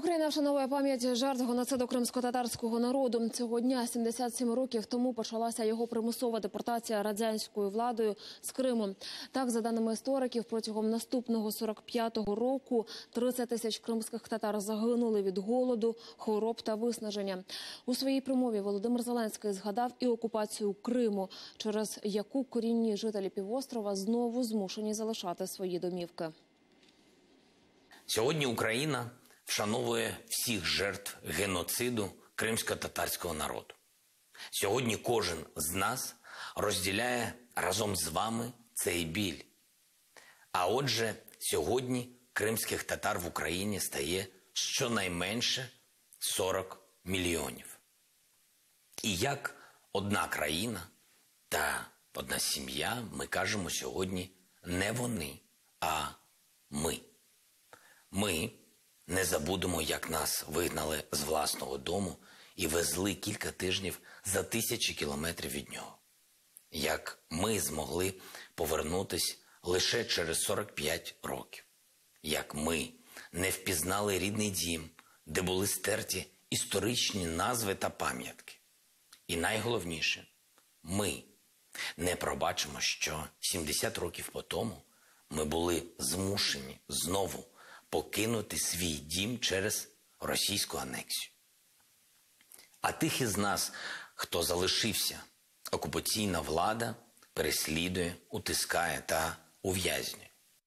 Україна вшановує пам'ять жертв геноциду кримсько-татарського народу. Цього дня, 77 років тому, почалася його примусова депортація радянською владою з Криму. Так, за даними істориків, протягом наступного 45-го року 30 тисяч кримських татар загинули від голоду, хвороб та виснаження. У своїй промові Володимир Зеленський згадав і окупацію Криму, через яку корінні жителі півострова знову змушені залишати свої домівки. Сьогодні Україна вшановує всіх жертв геноциду кримсько-татарського народу. Сьогодні кожен з нас розділяє разом з вами цей біль. А отже, сьогодні кримських татар в Україні стає щонайменше 40 мільйонів. І як одна країна та одна сім'я, ми кажемо сьогодні не вони, а ми. Ми не забудемо, як нас вигнали з власного дому і везли кілька тижнів за тисячі кілометрів від нього. Як ми змогли повернутись лише через 45 років, як ми не впізнали рідний дім, де були стерті історичні назви та пам'ятки. І найголовніше, ми не пробачимо, що 70 років по тому ми були змушені знову покинути свій дім через російську анексію. А тих із нас, хто залишився, окупаційна влада переслідує, утискає та ув'язнює.